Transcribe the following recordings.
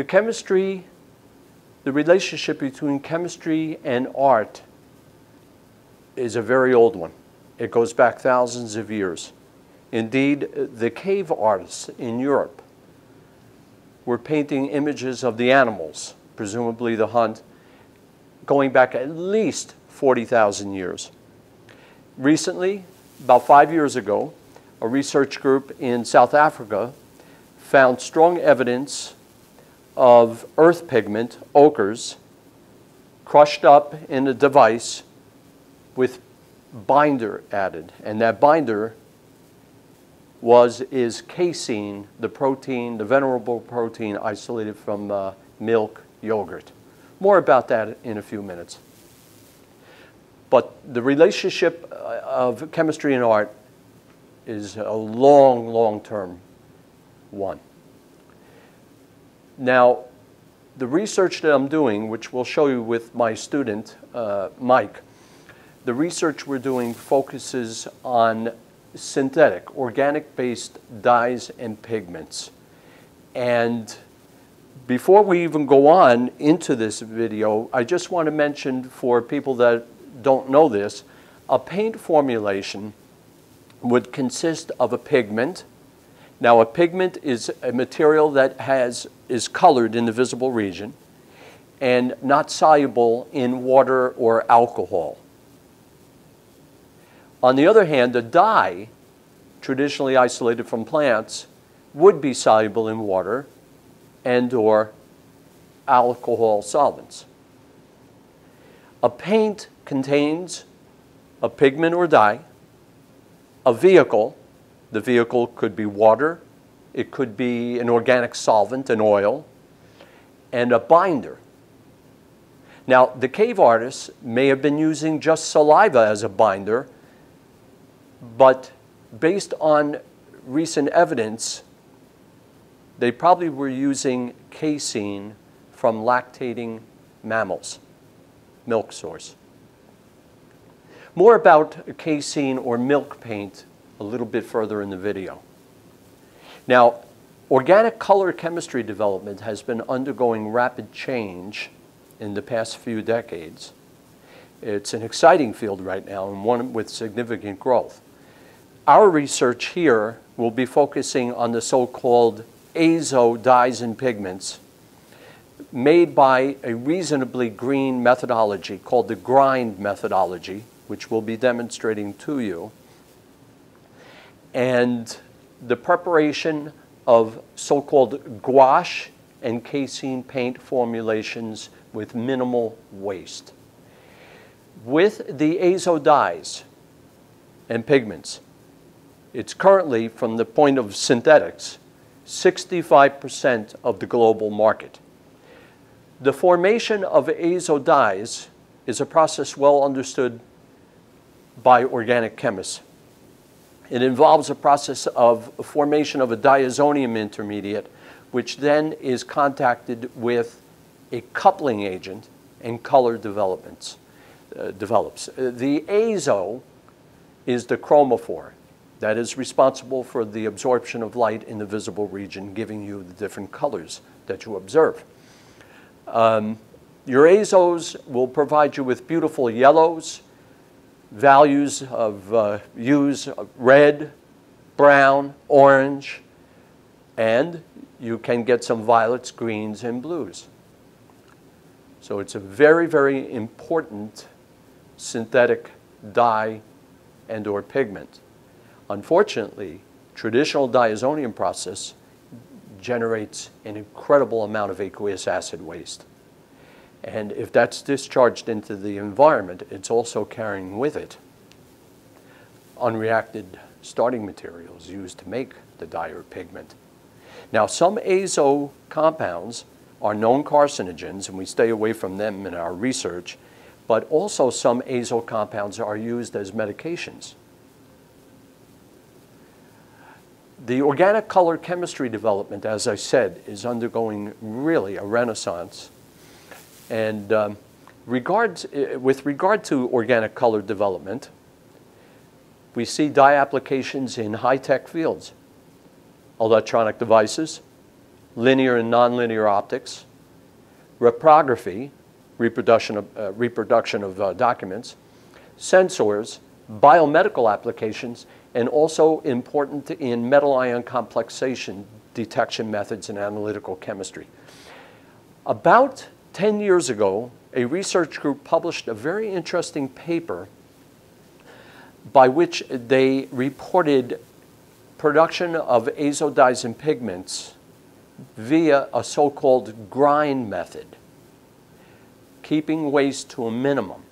The chemistry, the relationship between chemistry and art is a very old one. It goes back thousands of years. Indeed, the cave artists in Europe were painting images of the animals, presumably the hunt, going back at least 40,000 years. Recently, about five years ago, a research group in South Africa found strong evidence of earth pigment, ochres, crushed up in a device with binder added. And that binder was, is casein, the protein, the venerable protein isolated from uh, milk, yogurt. More about that in a few minutes. But the relationship uh, of chemistry and art is a long, long-term one. Now, the research that I'm doing, which we'll show you with my student, uh, Mike, the research we're doing focuses on synthetic, organic-based dyes and pigments. And before we even go on into this video, I just want to mention for people that don't know this, a paint formulation would consist of a pigment. Now a pigment is a material that has, is colored in the visible region and not soluble in water or alcohol. On the other hand, a dye, traditionally isolated from plants, would be soluble in water and or alcohol solvents. A paint contains a pigment or dye, a vehicle, the vehicle could be water, it could be an organic solvent, an oil, and a binder. Now, the cave artists may have been using just saliva as a binder, but based on recent evidence, they probably were using casein from lactating mammals, milk source. More about casein or milk paint a little bit further in the video. Now, organic color chemistry development has been undergoing rapid change in the past few decades. It's an exciting field right now and one with significant growth. Our research here will be focusing on the so-called azo dyes and pigments made by a reasonably green methodology called the grind methodology, which we'll be demonstrating to you. And the preparation of so-called gouache and casein paint formulations with minimal waste. With the azo dyes and pigments, it's currently, from the point of synthetics, 65% of the global market. The formation of azo dyes is a process well understood by organic chemists. It involves a process of formation of a diazonium intermediate, which then is contacted with a coupling agent and color developments, uh, develops. Uh, the azo is the chromophore that is responsible for the absorption of light in the visible region, giving you the different colors that you observe. Um, your azos will provide you with beautiful yellows, values of uh, use red, brown, orange, and you can get some violets, greens, and blues. So it's a very, very important synthetic dye and or pigment. Unfortunately, traditional diazonium process generates an incredible amount of aqueous acid waste. And if that's discharged into the environment, it's also carrying with it unreacted starting materials used to make the dye or pigment. Now, some azo compounds are known carcinogens, and we stay away from them in our research, but also some azo compounds are used as medications. The organic color chemistry development, as I said, is undergoing really a renaissance. And um, regards, uh, with regard to organic color development, we see dye applications in high-tech fields, electronic devices, linear and nonlinear optics, reprography, reproduction of, uh, reproduction of uh, documents, sensors, biomedical applications, and also important in metal ion complexation detection methods and analytical chemistry. About 10 years ago, a research group published a very interesting paper by which they reported production of azo pigments via a so-called grind method, keeping waste to a minimum.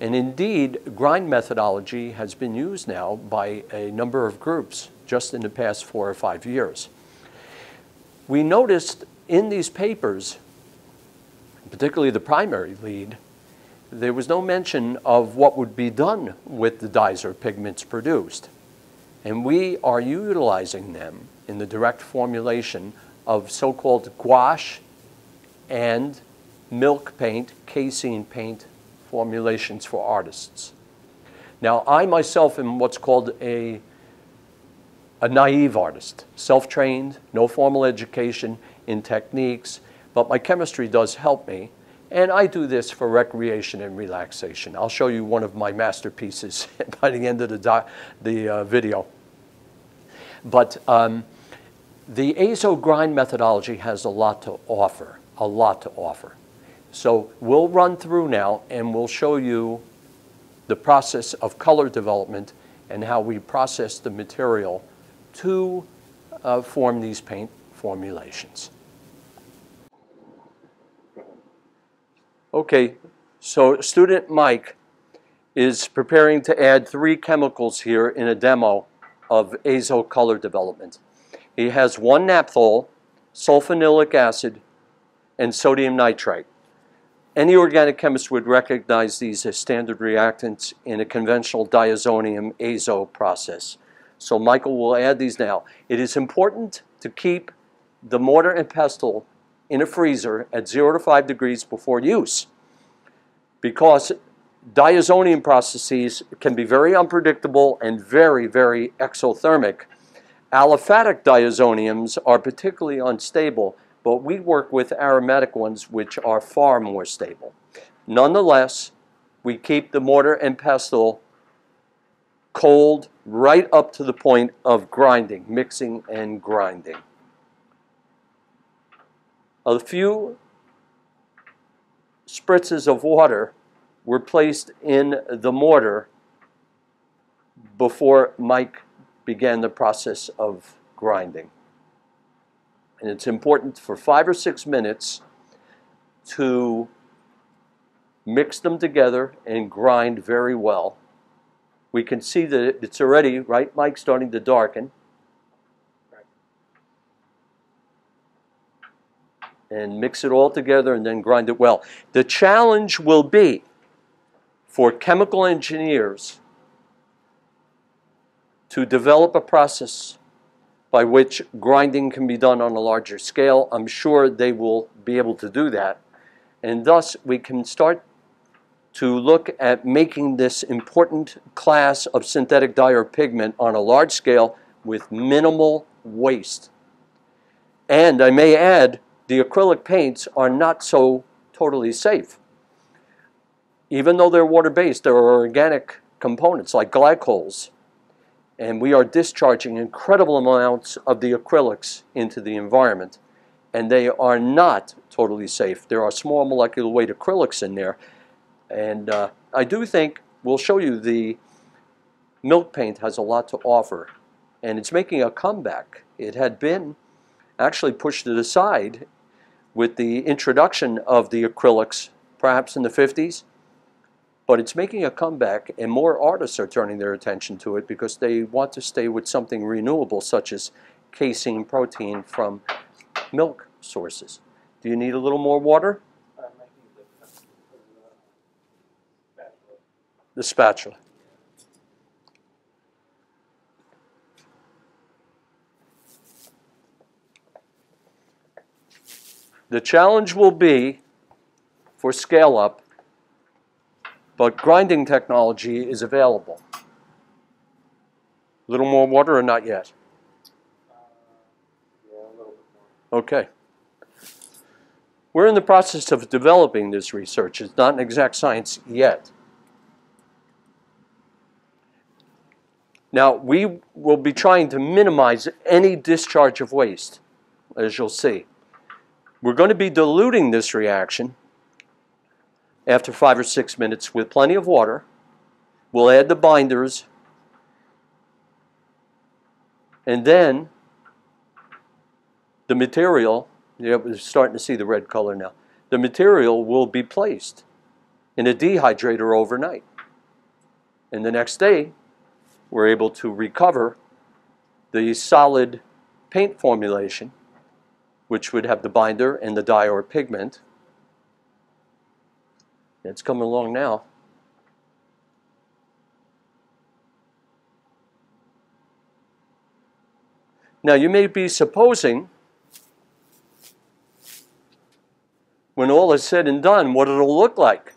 And indeed, grind methodology has been used now by a number of groups just in the past four or five years. We noticed in these papers, particularly the primary lead, there was no mention of what would be done with the dyes or pigments produced. And we are utilizing them in the direct formulation of so-called gouache and milk paint, casein paint formulations for artists. Now, I myself am what's called a, a naive artist, self-trained, no formal education in techniques, but my chemistry does help me. And I do this for recreation and relaxation. I'll show you one of my masterpieces by the end of the, the uh, video. But um, the azo grind methodology has a lot to offer, a lot to offer. So we'll run through now and we'll show you the process of color development and how we process the material to uh, form these paint formulations. Okay, so student Mike is preparing to add three chemicals here in a demo of azo color development. He has one naphthol, sulfanilic acid, and sodium nitrite. Any organic chemist would recognize these as standard reactants in a conventional diazonium azo process. So Michael will add these now. It is important to keep the mortar and pestle in a freezer at 0 to 5 degrees before use because diazonium processes can be very unpredictable and very, very exothermic. Aliphatic diazoniums are particularly unstable, but we work with aromatic ones which are far more stable. Nonetheless, we keep the mortar and pestle cold right up to the point of grinding, mixing and grinding. A few spritzes of water were placed in the mortar before Mike began the process of grinding. And it's important for five or six minutes to mix them together and grind very well. We can see that it's already, right, Mike, starting to darken. And mix it all together and then grind it well. The challenge will be for chemical engineers to develop a process by which grinding can be done on a larger scale. I'm sure they will be able to do that. And thus, we can start to look at making this important class of synthetic dye or pigment on a large scale with minimal waste. And I may add, the acrylic paints are not so totally safe. Even though they're water-based, there are organic components like glycols and we are discharging incredible amounts of the acrylics into the environment and they are not totally safe. There are small molecular weight acrylics in there and uh, I do think we'll show you the milk paint has a lot to offer and it's making a comeback. It had been actually pushed to the side with the introduction of the acrylics perhaps in the 50s but it's making a comeback and more artists are turning their attention to it because they want to stay with something renewable such as casein protein from milk sources. Do you need a little more water? The spatula. The challenge will be for scale up but grinding technology is available. A little more water or not yet? Okay. We're in the process of developing this research. It's not an exact science yet. Now, we will be trying to minimize any discharge of waste, as you'll see. We're going to be diluting this reaction after five or six minutes with plenty of water. We'll add the binders, and then the material, yeah, we're starting to see the red color now, the material will be placed in a dehydrator overnight. And the next day, we're able to recover the solid paint formulation, which would have the binder and the dye or pigment. It's coming along now. Now you may be supposing, when all is said and done, what it'll look like.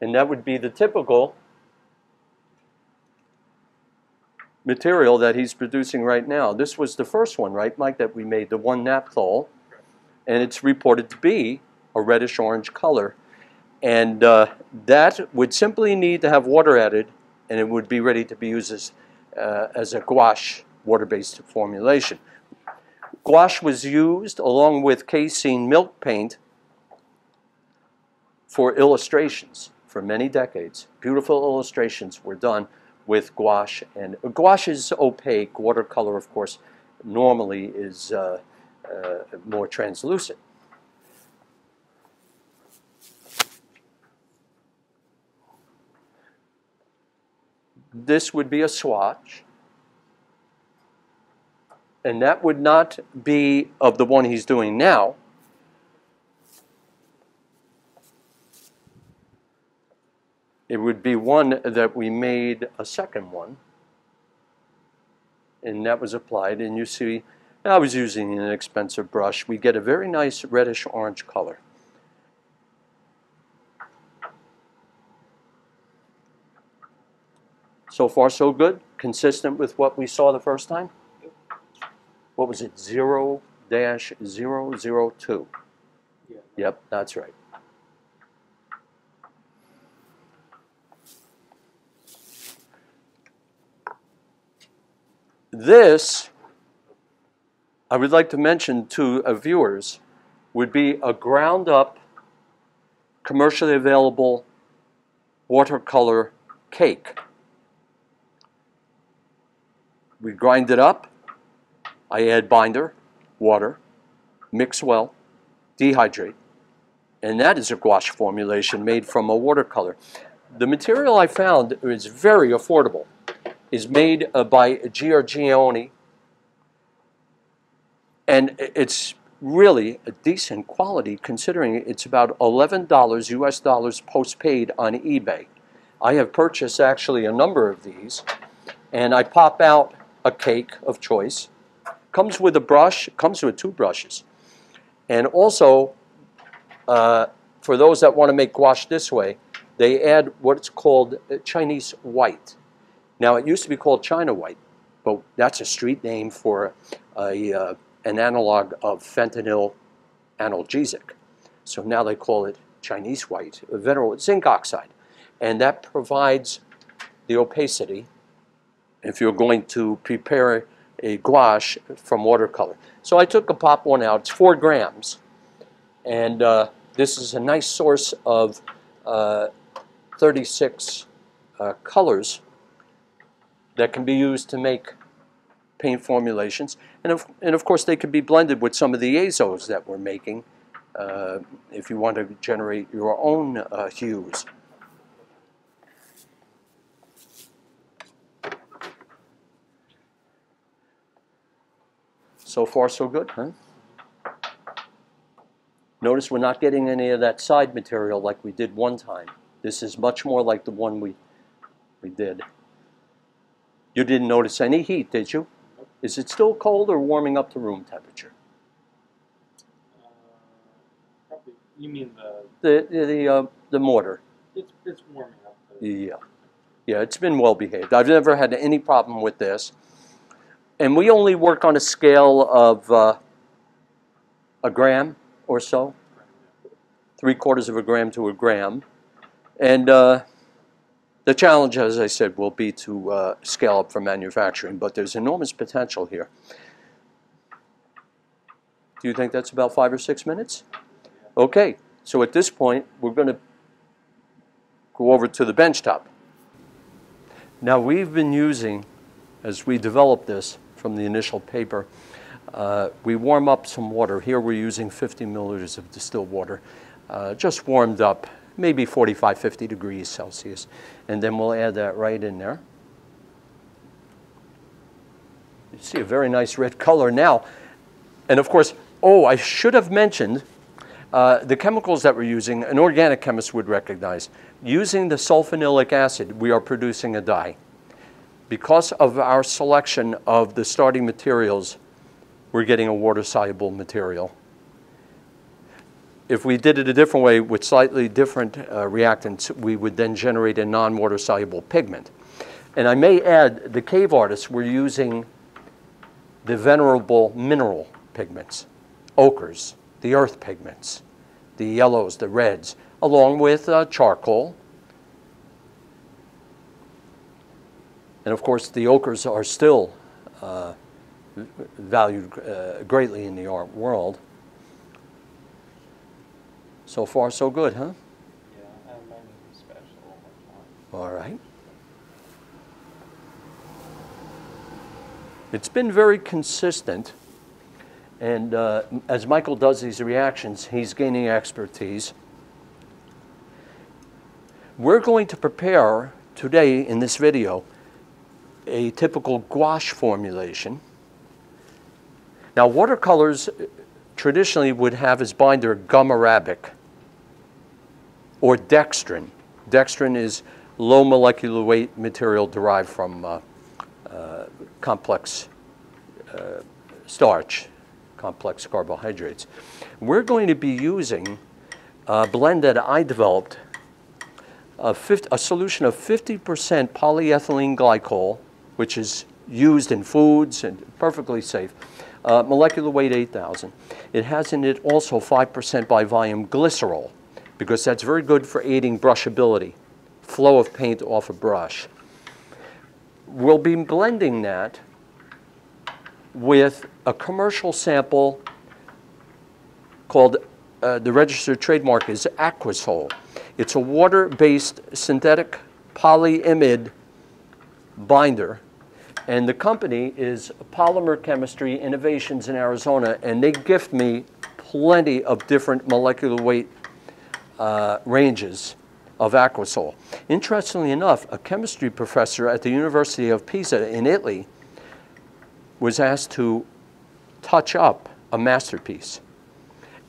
And that would be the typical material that he's producing right now. This was the first one, right, Mike, that we made, the one naphthol. And it's reported to be a reddish orange color. And uh, that would simply need to have water added and it would be ready to be used as, uh, as a gouache water-based formulation. Gouache was used along with casein milk paint for illustrations for many decades. Beautiful illustrations were done with gouache. And gouache is opaque. Watercolor, of course, normally is uh, uh, more translucent. This would be a swatch. And that would not be of the one he's doing now. It would be one that we made a second one. And that was applied. And you see, I was using an expensive brush. We get a very nice reddish orange color. So far, so good. Consistent with what we saw the first time. What was it? 0 dash 002. Yeah. Yep, that's right. This, I would like to mention to uh, viewers, would be a ground up, commercially available watercolor cake. We grind it up. I add binder, water, mix well, dehydrate, and that is a gouache formulation made from a watercolor. The material I found is very affordable is made uh, by Giorgione, and it's really a decent quality considering it's about $11 US dollars postpaid on eBay. I have purchased actually a number of these, and I pop out a cake of choice. Comes with a brush, comes with two brushes. And also, uh, for those that want to make gouache this way, they add what's called Chinese white. Now, it used to be called China white, but that's a street name for a, uh, an analog of fentanyl analgesic. So now they call it Chinese white, a mineral zinc oxide. And that provides the opacity if you're going to prepare a gouache from watercolor. So I took a pop one out. It's four grams. And uh, this is a nice source of uh, 36 uh, colors that can be used to make paint formulations. And of, and of course, they could be blended with some of the azos that we're making uh, if you want to generate your own uh, hues. So far, so good, huh? Notice we're not getting any of that side material like we did one time. This is much more like the one we, we did. You didn't notice any heat, did you? Is it still cold or warming up to room temperature? Uh, probably, you mean the, The, the, the, uh, the mortar. it's, it's warming up. Yeah. Yeah, it's been well behaved. I've never had any problem with this. And we only work on a scale of uh, a gram or so, three quarters of a gram to a gram. And uh, the challenge, as I said, will be to uh, scale up for manufacturing, but there's enormous potential here. Do you think that's about five or six minutes? Okay, so at this point, we're going to go over to the bench top. Now, we've been using, as we develop this from the initial paper, uh, we warm up some water. Here we're using 50 milliliters of distilled water, uh, just warmed up, maybe 45, 50 degrees Celsius. And then we'll add that right in there. You see a very nice red color now. And of course, oh, I should have mentioned uh, the chemicals that we're using, an organic chemist would recognize. Using the sulfanilic acid, we are producing a dye. Because of our selection of the starting materials, we're getting a water-soluble material. If we did it a different way with slightly different uh, reactants, we would then generate a non-water soluble pigment. And I may add, the cave artists were using the venerable mineral pigments, ochres, the earth pigments, the yellows, the reds, along with uh, charcoal. And of course, the ochres are still uh, valued uh, greatly in the art world. So far, so good, huh? Yeah, and is special. All right. It's been very consistent. And uh, as Michael does these reactions, he's gaining expertise. We're going to prepare today in this video a typical gouache formulation. Now, watercolors traditionally would have as binder gum arabic or dextrin. Dextrin is low molecular weight material derived from uh, uh, complex uh, starch, complex carbohydrates. We're going to be using a blend that I developed, a, 50, a solution of 50% polyethylene glycol, which is used in foods and perfectly safe. Uh, molecular weight 8,000. It has in it also 5% by volume glycerol because that's very good for aiding brushability, flow of paint off a brush. We'll be blending that with a commercial sample called, uh, the registered trademark is Aquazol. It's a water-based synthetic polyamide binder. And the company is Polymer Chemistry Innovations in Arizona, and they gift me plenty of different molecular weight uh, ranges of Aquazol. Interestingly enough, a chemistry professor at the University of Pisa in Italy was asked to touch up a masterpiece.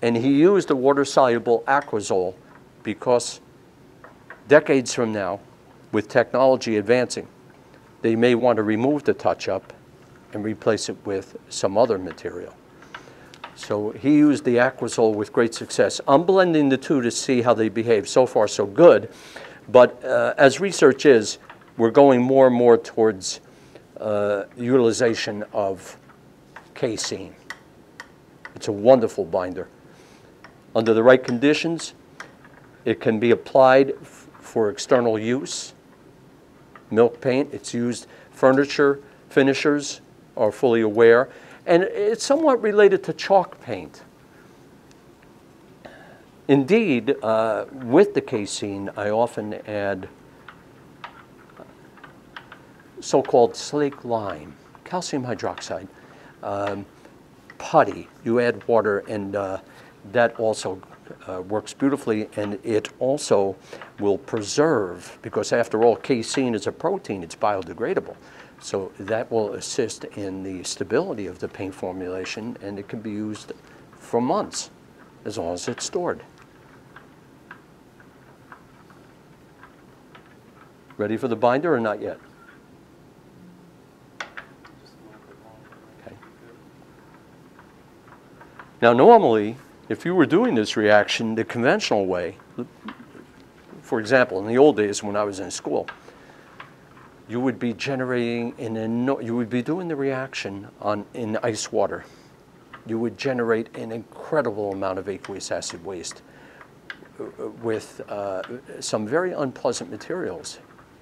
And he used a water-soluble Aquazol because decades from now, with technology advancing, they may want to remove the touch-up and replace it with some other material. So he used the Aquazol with great success. I'm blending the two to see how they behave. So far, so good. But uh, as research is, we're going more and more towards uh, utilization of casein. It's a wonderful binder. Under the right conditions, it can be applied for external use. Milk paint, it's used, furniture finishers are fully aware. And it's somewhat related to chalk paint. Indeed, uh, with the casein, I often add so-called slake lime, calcium hydroxide, um, putty. You add water, and uh, that also uh, works beautifully, and it also will preserve, because after all, casein is a protein, it's biodegradable. So that will assist in the stability of the paint formulation and it can be used for months as long as it's stored. Ready for the binder or not yet? Okay. Now normally, if you were doing this reaction the conventional way, for example, in the old days when I was in school, you would be generating an you would be doing the reaction on in ice water. You would generate an incredible amount of aqueous acid waste uh, with uh, some very unpleasant materials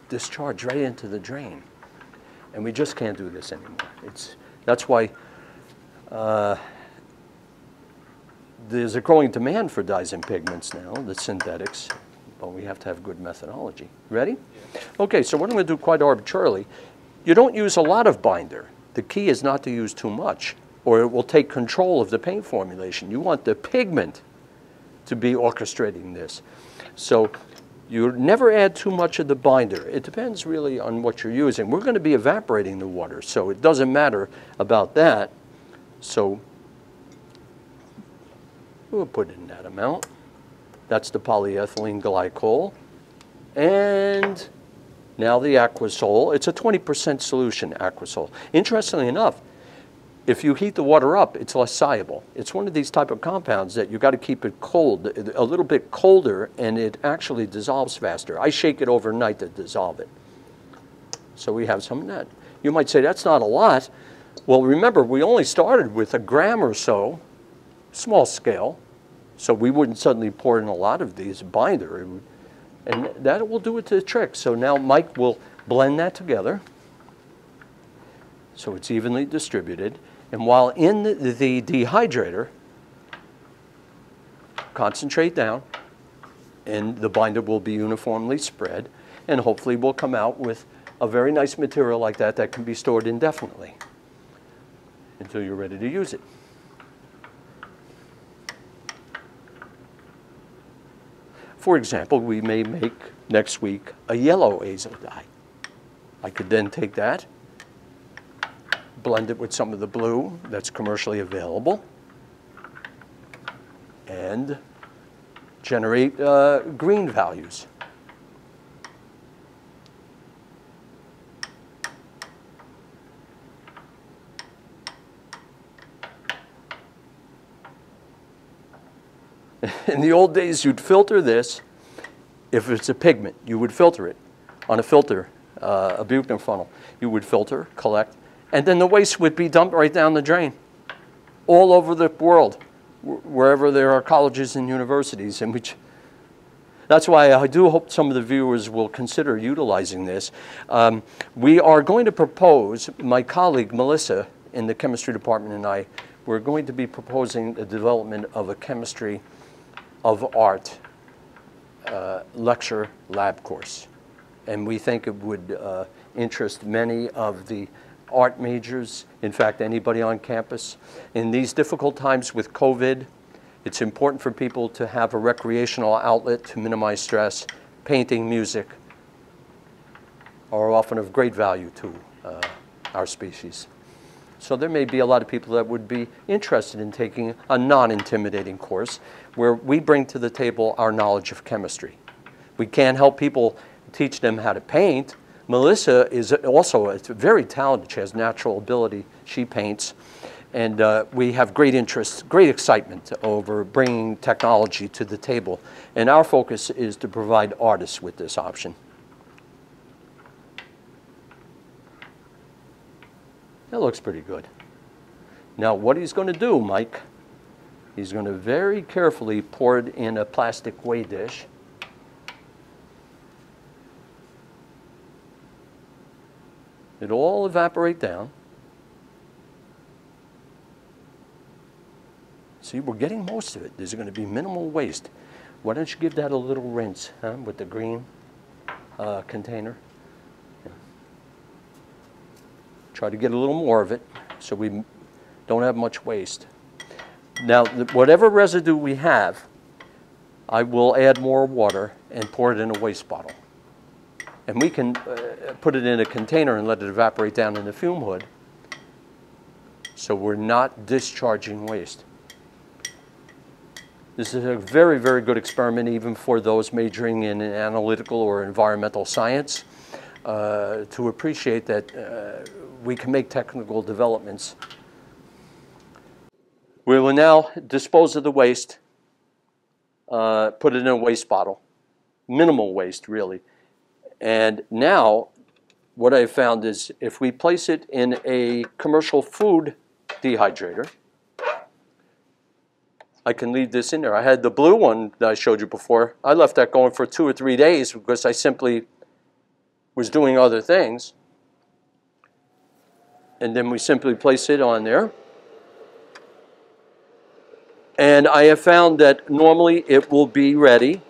discharged right into the drain. And we just can't do this anymore. It's, that's why uh, there's a growing demand for dyes and pigments now, the synthetics, but we have to have good methodology. Ready? Okay, so what I'm going to do quite arbitrarily, you don't use a lot of binder. The key is not to use too much, or it will take control of the paint formulation. You want the pigment to be orchestrating this. So you never add too much of the binder. It depends really on what you're using. We're going to be evaporating the water, so it doesn't matter about that. So we'll put in that amount. That's the polyethylene glycol. And now the Aquazol. It's a 20% solution, Aquazol. Interestingly enough, if you heat the water up, it's less soluble. It's one of these type of compounds that you got to keep it cold, a little bit colder, and it actually dissolves faster. I shake it overnight to dissolve it. So we have some of that. You might say that's not a lot. Well, remember, we only started with a gram or so, small scale, so we wouldn't suddenly pour in a lot of these binder. And that will do it to the trick. So now Mike will blend that together so it's evenly distributed. And while in the, the dehydrator, concentrate down, and the binder will be uniformly spread, and hopefully we'll come out with a very nice material like that that can be stored indefinitely until you're ready to use it. For example, we may make next week a yellow azo dye. I could then take that blend it with some of the blue that's commercially available, and generate uh, green values. In the old days, you'd filter this. If it's a pigment, you would filter it on a filter, uh, a Buchner funnel. You would filter, collect, and then the waste would be dumped right down the drain all over the world, wherever there are colleges and universities. And which, that's why I do hope some of the viewers will consider utilizing this. Um, we are going to propose, my colleague Melissa in the chemistry department and I, we're going to be proposing the development of a chemistry of art uh, lecture lab course. And we think it would uh, interest many of the art majors, in fact, anybody on campus. In these difficult times with COVID, it's important for people to have a recreational outlet to minimize stress. Painting, music are often of great value to uh, our species. So there may be a lot of people that would be interested in taking a non-intimidating course where we bring to the table our knowledge of chemistry. We can't help people teach them how to paint, Melissa is also a very talented. She has natural ability. She paints. And uh, we have great interest, great excitement over bringing technology to the table. And our focus is to provide artists with this option. That looks pretty good. Now, what he's going to do, Mike, he's going to very carefully pour it in a plastic weigh dish. It'll all evaporate down. See, we're getting most of it. There's going to be minimal waste. Why don't you give that a little rinse huh, with the green uh, container? Yeah. Try to get a little more of it so we don't have much waste. Now, whatever residue we have, I will add more water and pour it in a waste bottle. And we can uh, put it in a container and let it evaporate down in the fume hood. So we're not discharging waste. This is a very, very good experiment even for those majoring in analytical or environmental science uh, to appreciate that uh, we can make technical developments. We will now dispose of the waste, uh, put it in a waste bottle, minimal waste really. And now what I've found is if we place it in a commercial food dehydrator, I can leave this in there. I had the blue one that I showed you before. I left that going for two or three days because I simply was doing other things. And then we simply place it on there. And I have found that normally it will be ready,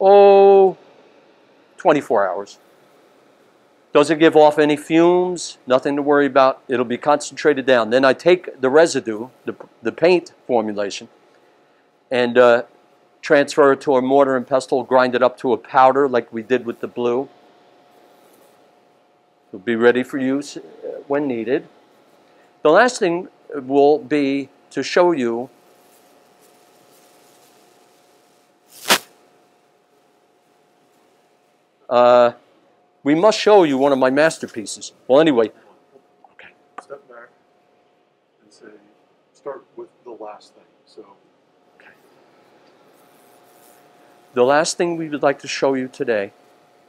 oh, 24 hours. Doesn't give off any fumes, nothing to worry about. It'll be concentrated down. Then I take the residue, the, the paint formulation, and uh, transfer it to a mortar and pestle, grind it up to a powder like we did with the blue. It'll be ready for use uh, when needed. The last thing will be to show you uh, we must show you one of my masterpieces. Well, anyway, Okay. Step back and say, start with the last thing. So, Okay. the last thing we would like to show you today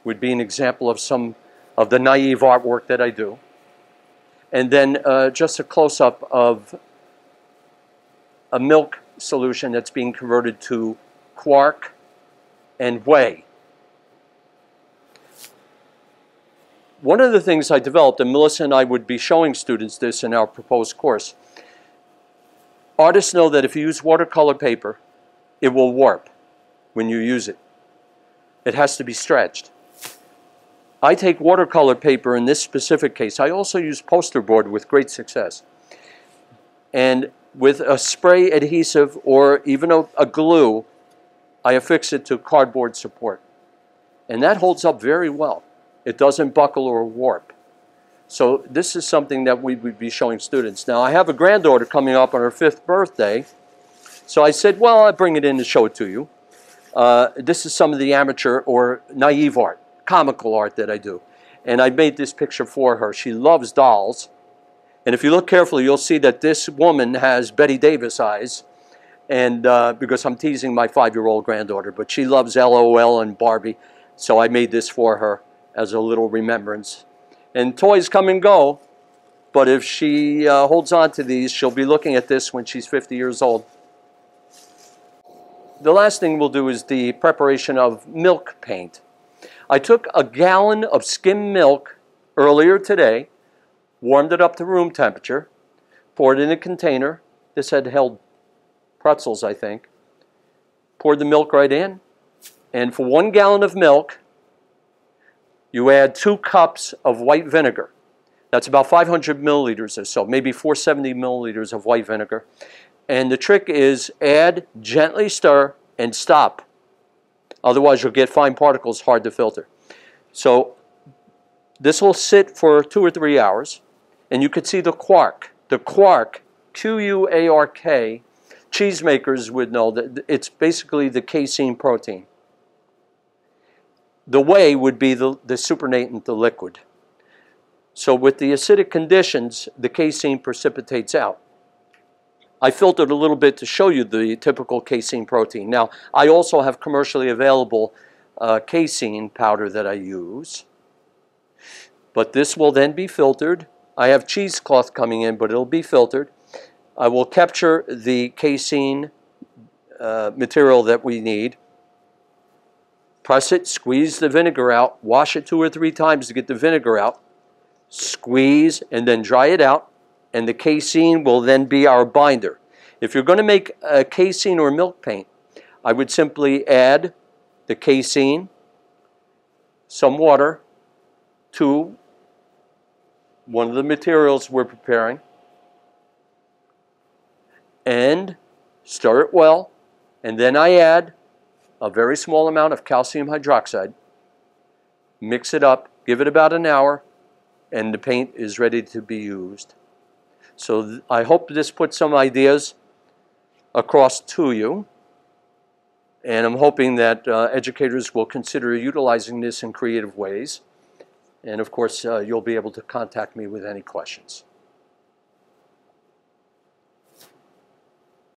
would be an example of some of the naive artwork that I do. And then uh, just a close-up of a milk solution that's being converted to quark and whey. One of the things I developed, and Melissa and I would be showing students this in our proposed course, artists know that if you use watercolor paper, it will warp when you use it. It has to be stretched. I take watercolor paper in this specific case. I also use poster board with great success. And with a spray adhesive or even a, a glue, I affix it to cardboard support. And that holds up very well. It doesn't buckle or warp. So this is something that we would be showing students. Now I have a granddaughter coming up on her fifth birthday. So I said, well, I'll bring it in to show it to you. Uh, this is some of the amateur or naive art, comical art that I do. And I made this picture for her. She loves dolls. And if you look carefully, you'll see that this woman has Bette Davis eyes. And uh, because I'm teasing my five-year-old granddaughter, but she loves LOL and Barbie. So I made this for her as a little remembrance. And toys come and go, but if she uh, holds on to these, she'll be looking at this when she's 50 years old. The last thing we'll do is the preparation of milk paint. I took a gallon of skim milk earlier today, warmed it up to room temperature, poured it in a container. This had held pretzels, I think. Poured the milk right in. And for one gallon of milk, you add two cups of white vinegar. That's about 500 milliliters or so, maybe 470 milliliters of white vinegar. And the trick is add, gently stir, and stop. Otherwise, you'll get fine particles hard to filter. So this will sit for two or three hours, and you can see the quark. The quark, Q-U-A-R-K, cheesemakers would know that it's basically the casein protein. The whey would be the, the supernatant, the liquid. So with the acidic conditions, the casein precipitates out. I filtered a little bit to show you the typical casein protein. Now, I also have commercially available uh, casein powder that I use. But this will then be filtered. I have cheesecloth coming in, but it'll be filtered. I will capture the casein uh, material that we need press it, squeeze the vinegar out, wash it two or three times to get the vinegar out, squeeze, and then dry it out, and the casein will then be our binder. If you're going to make a casein or milk paint, I would simply add the casein, some water to one of the materials we're preparing, and stir it well, and then I add a very small amount of calcium hydroxide, mix it up, give it about an hour, and the paint is ready to be used. So I hope this puts some ideas across to you. And I'm hoping that uh, educators will consider utilizing this in creative ways. And of course, uh, you'll be able to contact me with any questions.